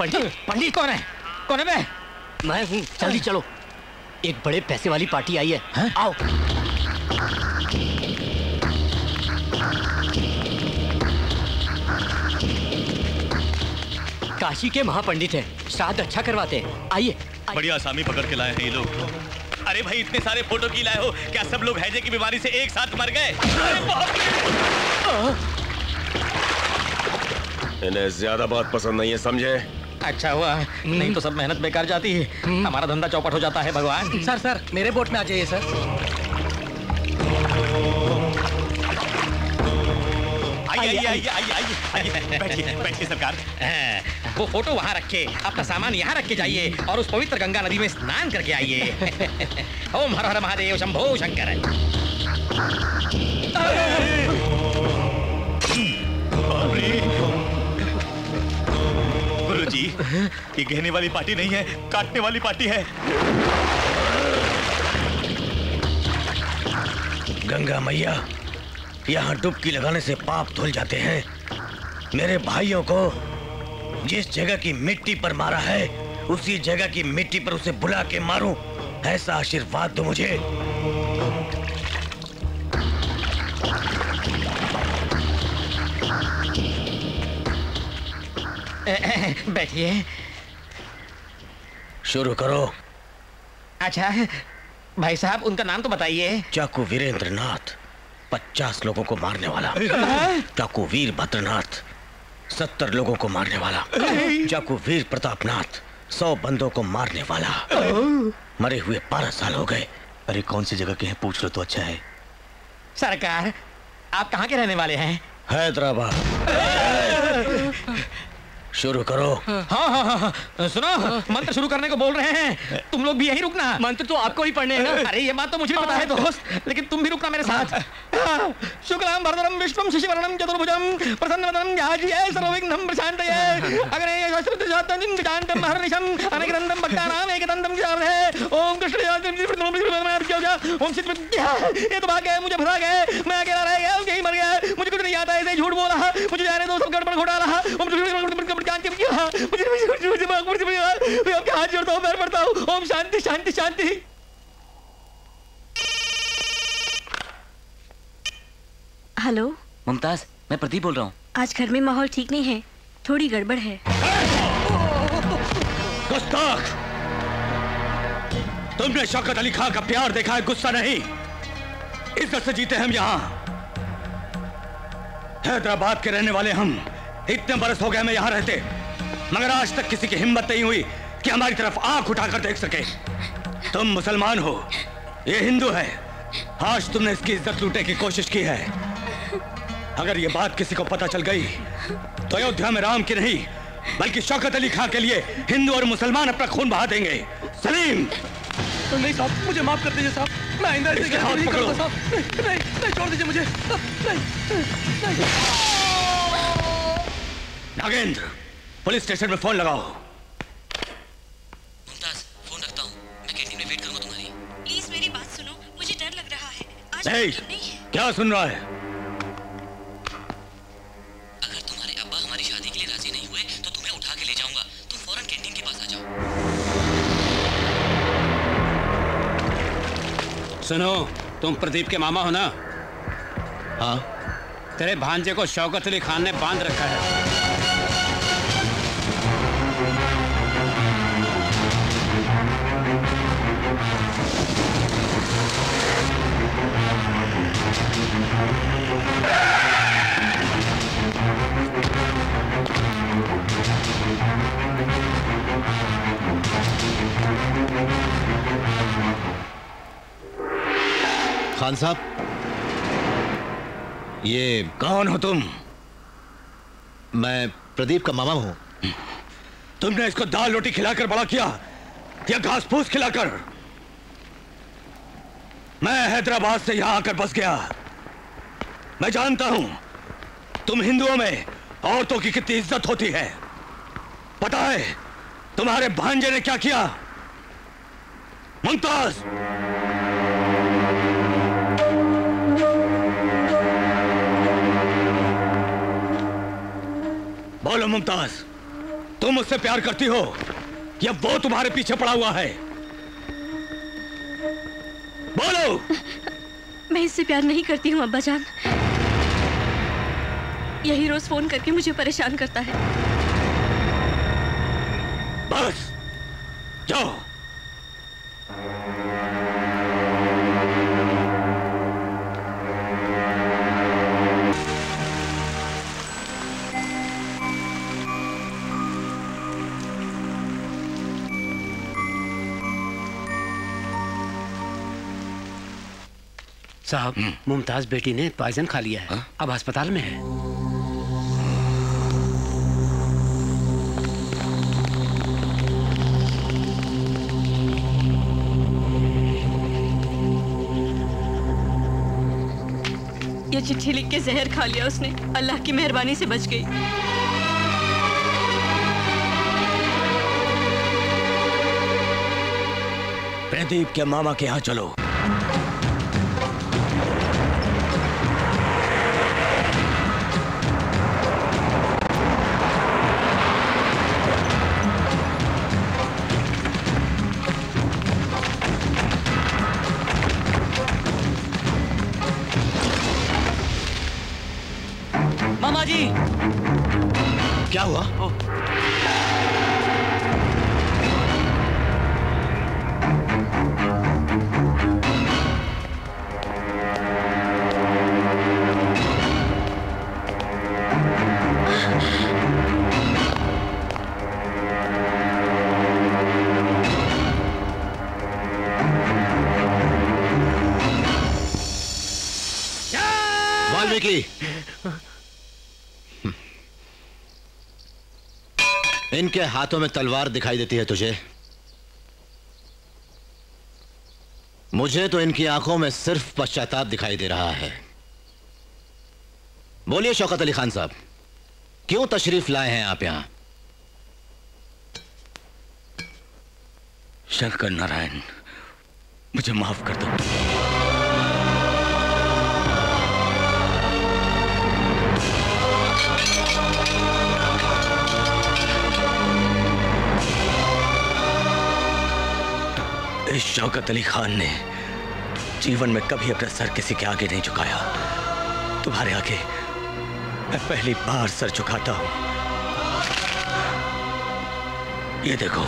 पंडित पंडित कौन है? कौन है मैं? मैं हूँ। जल्दी चलो। एक बड़े पैसे वाली पार्टी आई है, है? आओ। काशी के महापंडित हैं। श्राद्ध अच्छा करवाते हैं। आइए। बढ़िया आसामी पकड़ के लाए हैं ये लोग। अरे भाई इतने सारे फ़ोटो की लाए हो। क्या सब लोग हैजे की बीमारी से एक साथ मर गए? इन्हें ज़्यादा बात पसंद नहीं है समझे? अच्छा हुआ। नहीं तो सब मेहनत बेकार जाती है। हमारा धंधा चौपट हो जाता है भगवान। सर सर मेरे बोट में आ जाइए सर। बैठिए बैठिए सरकार। वो फ़ोटो वहाँ रखे अपना सामान यहाँ रख के जाइए और उस पवित्र गंगा नदी में स्नान करके आइए। ओम हर हर महादेव शंभो शंकर। गुरु जी, ये कहने वाली पार्टी नहीं है, काटने वाली पार्टी है। गंगा मैया, यहाँ डुबकी लगाने से पाप धुल जाते हैं। मेरे भाइयों को जिस जगह की मिट्टी पर मारा है, उसी जगह की मिट्टी पर उसे बुला के मारूं, ऐसा आशीर्वाद दो मुझे। बैठिए। शुरू करो। अच्छा भाई साहब उनका नाम तो बताइए। चाकू वीरेंद्र नाथ पचास लोगों को मारने वाला। चाकू वीर भद्रनाथ सत्तर लोगों को मारने वाला। चाकू वीर प्रतापनाथ सौ बंदों को मारने वाला। मरे हुए बारह साल हो गए। अरे कौन सी जगह के हैं? पूछ लो तो अच्छा है। सरकार आप कहाँ के रहने वाले हैं? हैदराबाद। शुरू करो हाँ हाँ हाँ हाँ सुनो मंत्र शुरू करने को बोल रहे हैं तुम लोग भी यहीं रुकना मंत्र तो आपको ही पढ़ने हैं अरे ये बात तो मुझे पता है दोस्त लेकिन तुम भी रुकना मेरे साथ शुक्लाम भरतरम विष्णुम शशिवर्णम चतुर्भुजम प्रसन्नवदनम ध्याजिये सर्वविघ्नं प्रशान्तये अग्रे यशस्रुतजातं विजान्तं हर्निशं अनेकदन्तं भक्तानां एकदन्तं विचारहे ओम कृष्ण ओम सिद्ध ये तो भाग गए मुझे फंसा गए मैं अकेला रह गया यही मर गया मुझे कुछ नहीं आता ऐसे झूठ बोला मुझे जाने दो सब गड़बड़ घोटाला ओम हाथ जोड़ता हूँ पैर पड़ता हूँ ओम शांति शांति शांति हेलो मुमताज़ मैं प्रदीप बोल रहा हूँ आज घर में माहौल ठीक नहीं है थोड़ी गड़बड़ है तुमने शौकत अली खान का प्यार देखा है गुस्सा नहीं इज़्ज़त से जीते हम यहाँ हैदराबाद के रहने वाले हम इतने बरस हो गए हमें यहाँ रहते मगर आज तक किसी की हिम्मत नहीं हुई कि हमारी तरफ़ आँख उठाकर देख सके। तुम मुसलमान हो। ये हिंदू है। आज तुमने इसकी इज़्ज़त लूटने की कोशिश की है। अगर ये बात किसी को पता चल गई तो अयोध्या में राम की नहीं बल्कि शौकत अली खां के लिए हिंदू और मुसलमान अपना खून बहा देंगे। सलीम! तो नहीं साहब मुझे माफ़ कर दीजिए साहब। मैं आइंदा इसके हाथ पकड़ो। साहब। नहीं नहीं नहीं छोड़ दीजिए मुझे। नहीं नहीं। नागेंद्र! पुलिस स्टेशन में फ़ोन लगाओ। मुमताज़ फ़ोन रखता हूँ। मैं कैंटीन में वेट करूँगा तुम्हारी। प्लीज़ मेरी बात सुनो। मुझे डर लग रहा है। आज नहीं क्या सुन रहा है? अगर तुम्हारे अब्बा हमारी शादी के लिए राज़ी नहीं हुए तो तुम्हें उठा के ले जाऊँगा। तुम फ़ौरन कैंटीन के पास आ जाओ। सुनो तुम प्रदीप के मामा हो ना? हाँ। तेरे भांजे को शौकत अली खान ने बाँध रखा है। खान साहब, ये कौन हो तुम? मैं प्रदीप का मामा हूँ। तुमने इसको दाल रोटी खिलाकर बड़ा किया, या घास फूस खिलाकर? मैं हैदराबाद से यहाँ आकर बस गया। मैं जानता हूँ, तुम हिंदुओं में औरतों की कितनी इज़्ज़त होती है। पता है, तुम्हारे भांजे ने क्या किया? मुमताज़ बोलो मुमताज़ तुम उससे प्यार करती हो? या वो तुम्हारे पीछे पड़ा हुआ है। बोलो! मैं इससे प्यार नहीं करती हूँ अब्बा जान यही रोज फ़ोन करके मुझे परेशान करता है। बस जाओ। साहब मुमताज़ बेटी ने पॉइजन खा लिया है। हा? अब अस्पताल में है। ये चिट्ठी लिख के जहर खा लिया उसने। अल्लाह की मेहरबानी से बच गई। प्रदीप के मामा के यहाँ चलो। जी क्या हुआ ओ। वाल्मीकि इनके हाथों में तलवार दिखाई देती है तुझे। मुझे तो इनकी आँखों में सिर्फ़ पश्चाताप दिखाई दे रहा है। बोलिए शौकत अली खान साहब, क्यों तशरीफ़ लाए हैं आप यहाँ? शंकर नारायण, मुझे माफ़ कर दो। इस शौकत अली खान ने जीवन में कभी अपना सर किसी के आगे नहीं झुकाया। तुम्हारे आगे मैं पहली बार सर झुकाता हूँ। ये देखो,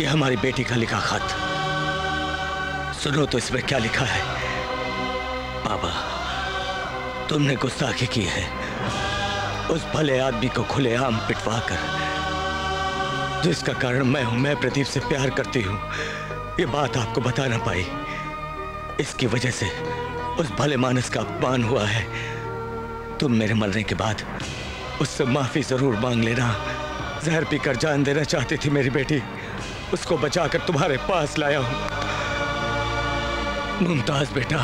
ये हमारी बेटी का लिखा खत। सुनो तो इसमें क्या लिखा है। बाबा, तुमने गुस्ताखी की है। उस भले आदमी को खुलेआम पिटवा कर जिसका कारण मैं हूँ, मैं प्रदीप से प्यार करती हूँ। ये बात आपको बता ना पाई। इसकी वजह से उस भले मानस का अपमान हुआ है। तुम मेरे मरने के बाद उससे माफ़ी ज़रूर मांग लेना। जहर पीकर जान देना चाहती थी मेरी बेटी। उसको बचाकर तुम्हारे पास लाया हूँ। मुमताज़ बेटा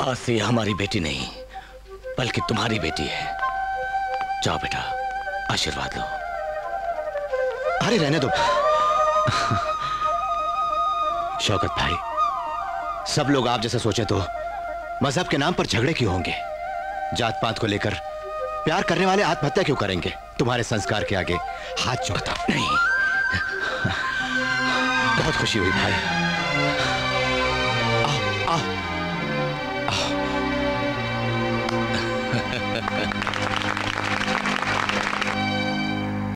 आज से हमारी बेटी नहीं, बल्कि तुम्हारी बेटी है। जाओ बेटा, आशीर्वाद लो। अरे, रहने दो। शौकत भाई, सब लोग आप जैसे सोचे तो मज़हब के नाम पर झगड़े क्यों होंगे? जात पात को लेकर प्यार करने वाले आत्महत्या क्यों करेंगे? तुम्हारे संस्कार के आगे हाथ जोड़ता नहीं। बहुत खुशी हुई भाई। open.